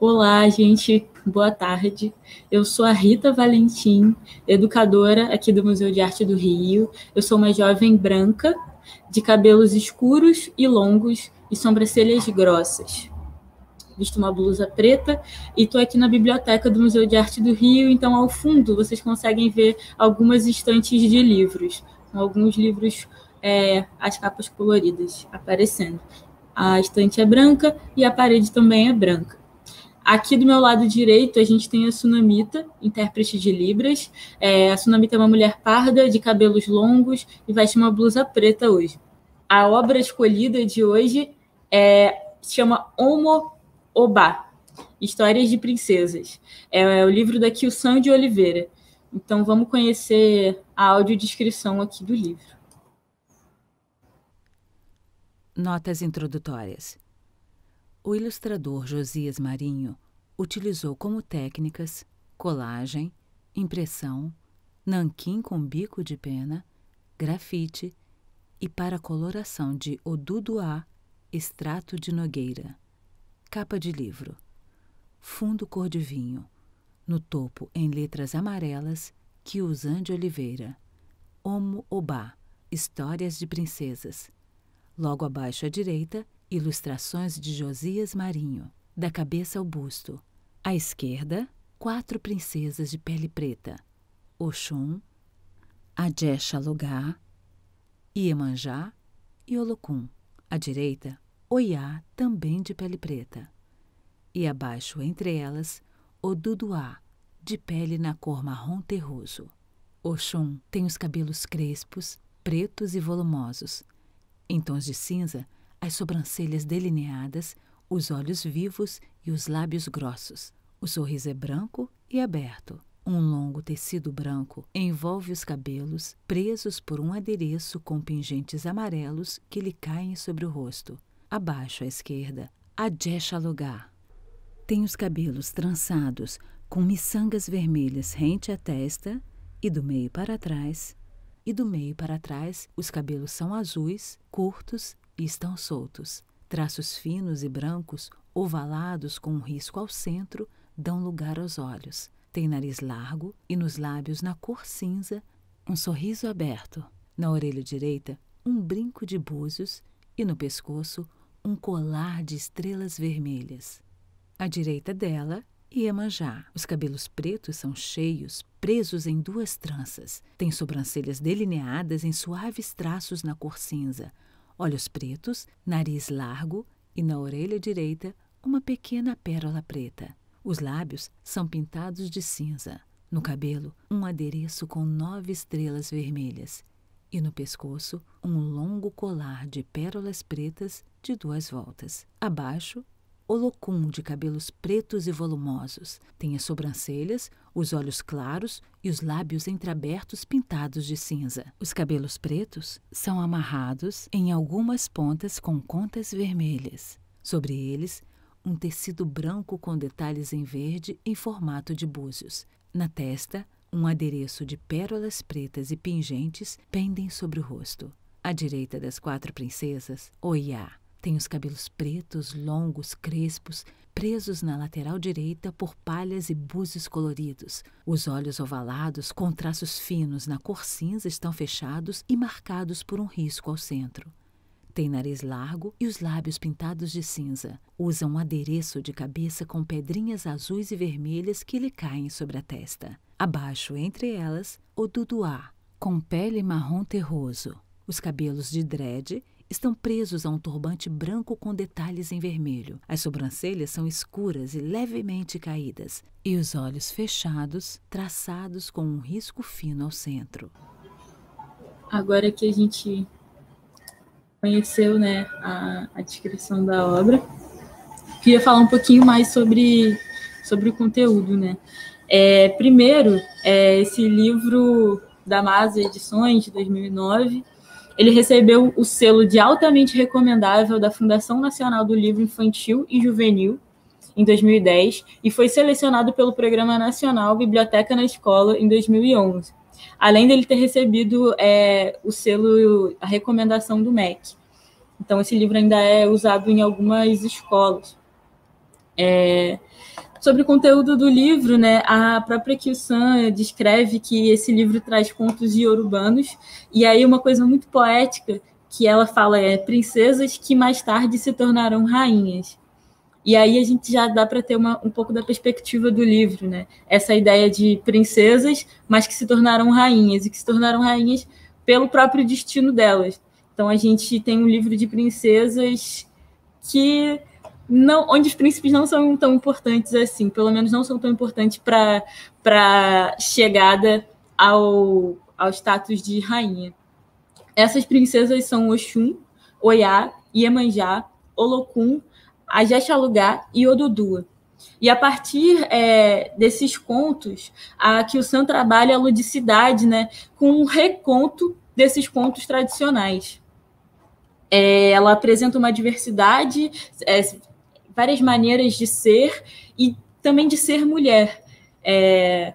Olá, gente, boa tarde. Eu sou a Rita Valentim, educadora aqui do Museu de Arte do Rio. Eu sou uma jovem branca, de cabelos escuros e longos e sobrancelhas grossas. Visto uma blusa preta e estou aqui na biblioteca do Museu de Arte do Rio. Então, ao fundo, vocês conseguem ver algumas estantes de livros, alguns livros, é, as capas coloridas aparecendo. A estante é branca e a parede também é branca. Aqui do meu lado direito, a gente tem a Sunamita, intérprete de Libras. É, a Sunamita é uma mulher parda, de cabelos longos e veste uma blusa preta hoje. A obra escolhida de hoje é, se chama Homo Oba, Histórias de Princesas. É, é o livro da Kilson de Oliveira. Então vamos conhecer a audiodescrição aqui do livro. Notas introdutórias. O ilustrador Josias Marinho utilizou como técnicas colagem, impressão, nanquim com bico de pena, grafite e para coloração de oduduá, extrato de nogueira. Capa de livro. Fundo cor de vinho. No topo, em letras amarelas, Kiusan de Oliveira. Omo Obá, Histórias de Princesas. Logo abaixo à direita, Ilustrações de Josias Marinho, da cabeça ao busto. À esquerda, quatro princesas de pele preta: Oxum, Adesha Logá, Iemanjá e Olocum. À direita, Oiá, também de pele preta. E abaixo, entre elas, Oduduá, de pele na cor marrom terroso. Oxum tem os cabelos crespos, pretos e volumosos. Em tons de cinza, as sobrancelhas delineadas, os olhos vivos e os lábios grossos. O sorriso é branco e aberto. Um longo tecido branco envolve os cabelos, presos por um adereço com pingentes amarelos que lhe caem sobre o rosto. Abaixo à esquerda, a Jesha Lugar. Tem os cabelos trançados, com miçangas vermelhas rente à testa e do meio para trás. E do meio para trás, os cabelos são azuis, curtos e estão soltos. Traços finos e brancos, ovalados com um risco ao centro, dão lugar aos olhos. Tem nariz largo e nos lábios, na cor cinza, um sorriso aberto. Na orelha direita, um brinco de búzios e no pescoço, um colar de estrelas vermelhas. À direita dela, Iemanjá. Os cabelos pretos são cheios, presos em duas tranças. Tem sobrancelhas delineadas em suaves traços na cor cinza olhos pretos, nariz largo e na orelha direita uma pequena pérola preta. Os lábios são pintados de cinza. No cabelo, um adereço com nove estrelas vermelhas. E no pescoço, um longo colar de pérolas pretas de duas voltas. Abaixo, Olocum, de cabelos pretos e volumosos. Tem as sobrancelhas, os olhos claros e os lábios entreabertos pintados de cinza. Os cabelos pretos são amarrados em algumas pontas com contas vermelhas. Sobre eles, um tecido branco com detalhes em verde em formato de búzios. Na testa, um adereço de pérolas pretas e pingentes pendem sobre o rosto. À direita das quatro princesas, Oiá tem os cabelos pretos, longos, crespos, presos na lateral direita por palhas e búzios coloridos. Os olhos ovalados, com traços finos na cor cinza, estão fechados e marcados por um risco ao centro. Tem nariz largo e os lábios pintados de cinza. Usa um adereço de cabeça com pedrinhas azuis e vermelhas que lhe caem sobre a testa. Abaixo, entre elas, o duduá, com pele marrom terroso. Os cabelos de dread estão presos a um turbante branco com detalhes em vermelho. As sobrancelhas são escuras e levemente caídas, e os olhos fechados, traçados com um risco fino ao centro. Agora que a gente conheceu né, a, a descrição da obra, queria falar um pouquinho mais sobre, sobre o conteúdo. Né? É, primeiro, é, esse livro da Masa Edições, de 2009, ele recebeu o selo de altamente recomendável da Fundação Nacional do Livro Infantil e Juvenil em 2010 e foi selecionado pelo Programa Nacional Biblioteca na Escola em 2011, além dele ter recebido é, o selo, a recomendação do MEC. Então, esse livro ainda é usado em algumas escolas. É, sobre o conteúdo do livro, né, a própria Kyu-san descreve que esse livro traz contos urbanos e aí uma coisa muito poética que ela fala é princesas que mais tarde se tornarão rainhas. E aí a gente já dá para ter uma, um pouco da perspectiva do livro, né? Essa ideia de princesas, mas que se tornaram rainhas, e que se tornaram rainhas pelo próprio destino delas. Então a gente tem um livro de princesas que não, onde os príncipes não são tão importantes assim, pelo menos não são tão importantes para para chegada ao, ao status de rainha. Essas princesas são Oxum, Oiá, Iemanjá, Olokun, Ajaxalugá e Odudua. E a partir é, desses contos, a Kyusan trabalha a ludicidade né, com um reconto desses contos tradicionais. É, ela apresenta uma diversidade, é, várias maneiras de ser e também de ser mulher. É,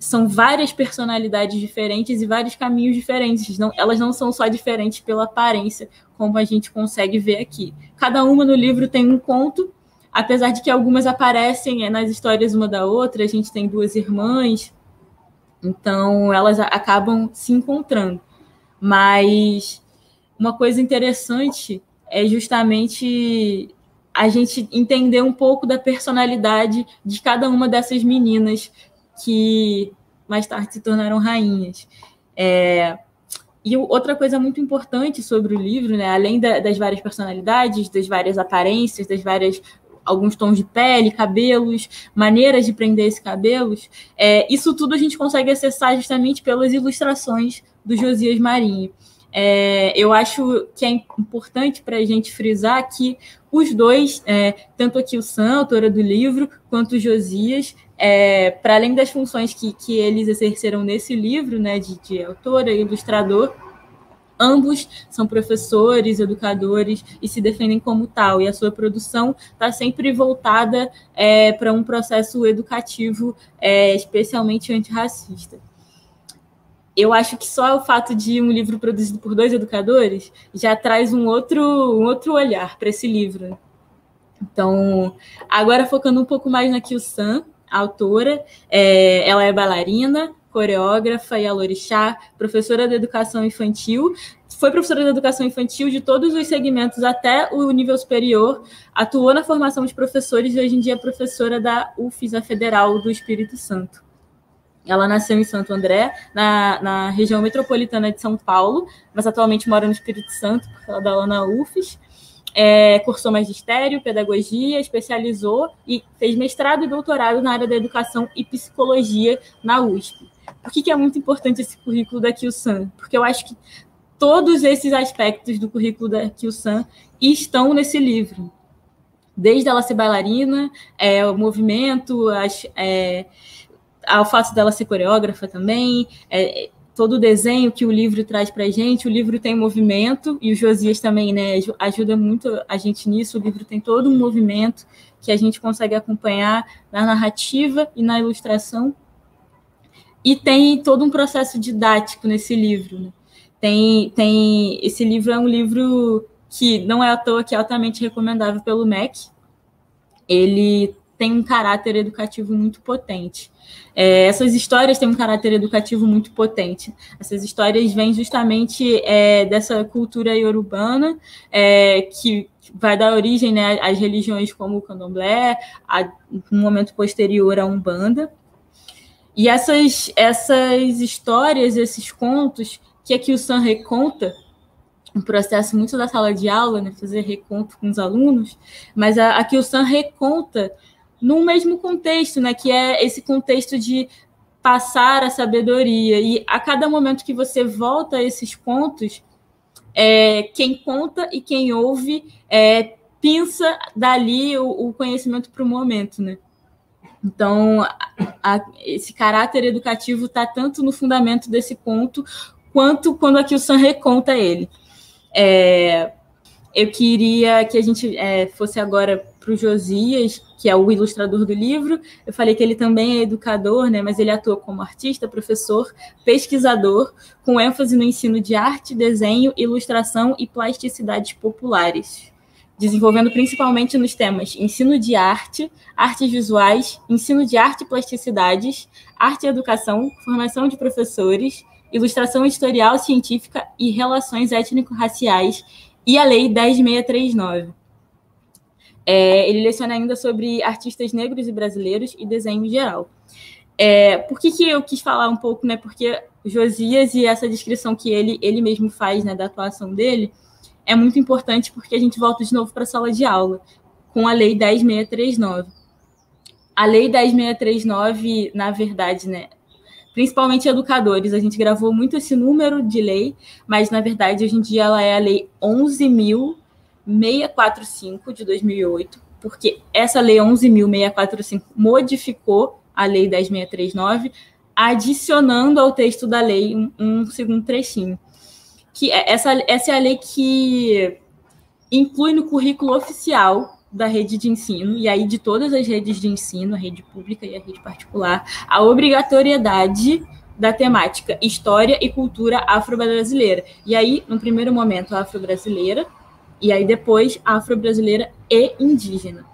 são várias personalidades diferentes e vários caminhos diferentes. Não, elas não são só diferentes pela aparência, como a gente consegue ver aqui. Cada uma no livro tem um conto, apesar de que algumas aparecem é, nas histórias uma da outra. A gente tem duas irmãs, então elas acabam se encontrando. Mas uma coisa interessante é justamente a gente entender um pouco da personalidade de cada uma dessas meninas que mais tarde se tornaram rainhas. É, e outra coisa muito importante sobre o livro, né, além da, das várias personalidades, das várias aparências, das várias alguns tons de pele, cabelos, maneiras de prender esses cabelos, é, isso tudo a gente consegue acessar justamente pelas ilustrações do Josias Marinho. É, eu acho que é importante para a gente frisar que os dois, é, tanto aqui o Sam, autora do livro, quanto o Josias, é, para além das funções que, que eles exerceram nesse livro, né, de, de autora e ilustrador, ambos são professores, educadores e se defendem como tal. E a sua produção está sempre voltada é, para um processo educativo, é, especialmente antirracista eu acho que só o fato de um livro produzido por dois educadores já traz um outro, um outro olhar para esse livro. Então, agora focando um pouco mais na Kyu-san, a autora, é, ela é bailarina, coreógrafa e alorixá, professora de educação infantil, foi professora de educação infantil de todos os segmentos até o nível superior, atuou na formação de professores e hoje em dia é professora da UFES, Federal do Espírito Santo. Ela nasceu em Santo André, na, na região metropolitana de São Paulo, mas atualmente mora no Espírito Santo, porque ela dá aula na UFES. É, cursou magistério, pedagogia, especializou e fez mestrado e doutorado na área da educação e psicologia na USP. Por que, que é muito importante esse currículo da Kyusan? Porque eu acho que todos esses aspectos do currículo da Kyusan estão nesse livro. Desde ela ser bailarina, é, o movimento, as, é, ao fato dela ser coreógrafa também, é, todo o desenho que o livro traz para a gente, o livro tem movimento, e o Josias também né, ajuda muito a gente nisso, o livro tem todo um movimento que a gente consegue acompanhar na narrativa e na ilustração, e tem todo um processo didático nesse livro. Né? Tem, tem, esse livro é um livro que não é à toa que é altamente recomendável pelo MEC, ele tem um caráter educativo muito potente. É, essas histórias têm um caráter educativo muito potente. Essas histórias vêm justamente é, dessa cultura iorubana, é, que vai dar origem né, às religiões como o candomblé, a, no momento posterior à Umbanda. E essas, essas histórias, esses contos que aqui o Sam reconta, um processo muito da sala de aula, né, fazer reconto com os alunos, mas aqui o Sam reconta num mesmo contexto, né, que é esse contexto de passar a sabedoria. E a cada momento que você volta a esses pontos, é, quem conta e quem ouve é, pensa dali o, o conhecimento para o momento, né? Então, a, esse caráter educativo está tanto no fundamento desse ponto, quanto quando aqui o Sam reconta ele. É, eu queria que a gente é, fosse agora para o Josias, que é o ilustrador do livro. Eu falei que ele também é educador, né, mas ele atua como artista, professor, pesquisador, com ênfase no ensino de arte, desenho, ilustração e plasticidades populares. desenvolvendo principalmente nos temas ensino de arte, artes visuais, ensino de arte e plasticidades, arte e educação, formação de professores, ilustração editorial científica e relações étnico-raciais e a Lei 10639. É, ele leciona ainda sobre artistas negros e brasileiros e desenho em geral. É, por que, que eu quis falar um pouco, né? Porque Josias e essa descrição que ele, ele mesmo faz né, da atuação dele é muito importante porque a gente volta de novo para a sala de aula com a Lei 10639. A Lei 10639, na verdade, né, principalmente educadores, a gente gravou muito esse número de lei, mas na verdade hoje em dia ela é a Lei 11.645 de 2008, porque essa Lei 11.645 modificou a Lei 10639, adicionando ao texto da lei um, um segundo trechinho que é, essa, essa é a lei que inclui no currículo oficial da rede de ensino, e aí de todas as redes de ensino, a rede pública e a rede particular, a obrigatoriedade da temática História e Cultura Afro-Brasileira. E aí, no primeiro momento, afro-brasileira, e aí depois afro-brasileira e indígena.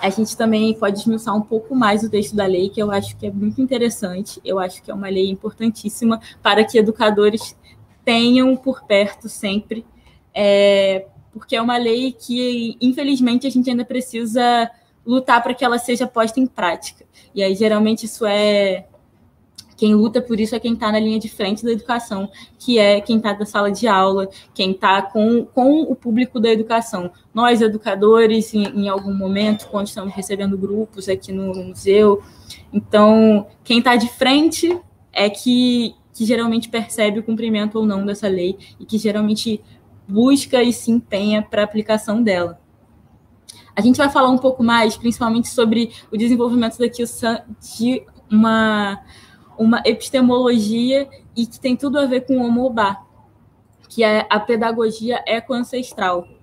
A gente também pode esmiuçar um pouco mais o texto da lei, que eu acho que é muito interessante, eu acho que é uma lei importantíssima para que educadores tenham por perto sempre, é, porque é uma lei que, infelizmente, a gente ainda precisa lutar para que ela seja posta em prática. E aí, geralmente, isso é. Quem luta por isso é quem está na linha de frente da educação, que é quem está na sala de aula, quem está com, com o público da educação. Nós, educadores, em, em algum momento, quando estamos recebendo grupos aqui no museu. Então, quem está de frente é que, que geralmente percebe o cumprimento ou não dessa lei e que geralmente busca e se empenha para a aplicação dela. A gente vai falar um pouco mais, principalmente sobre o desenvolvimento daqui de uma, uma epistemologia e que tem tudo a ver com o Omobá, que é a pedagogia ecoancestral.